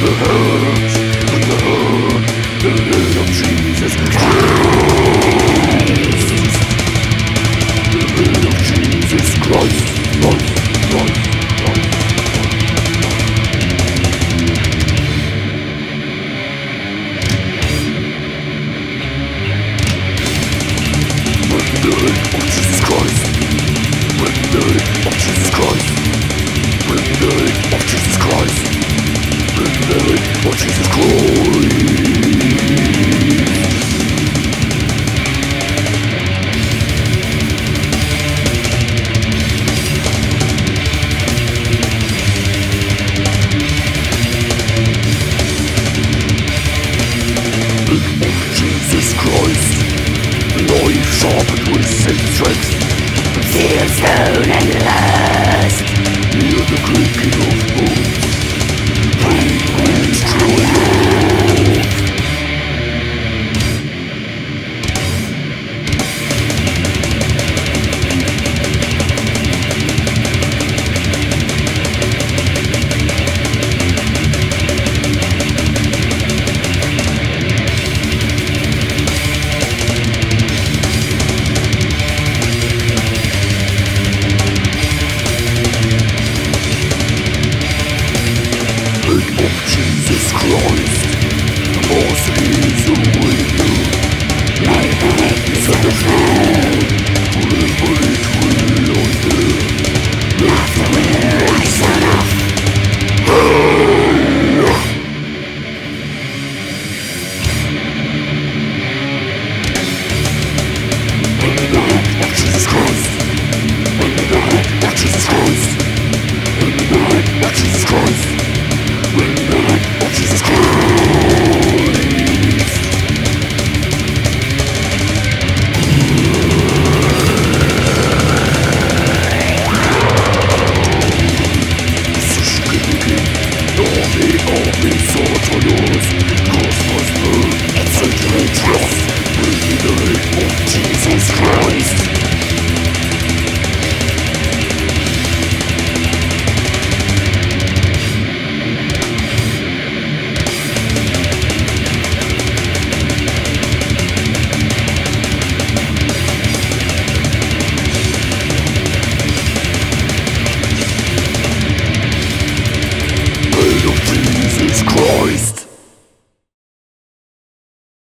the hurt, the hurt, the hurt. sharpened with sense Feel stone and lust. Near the creaking of bones Bones!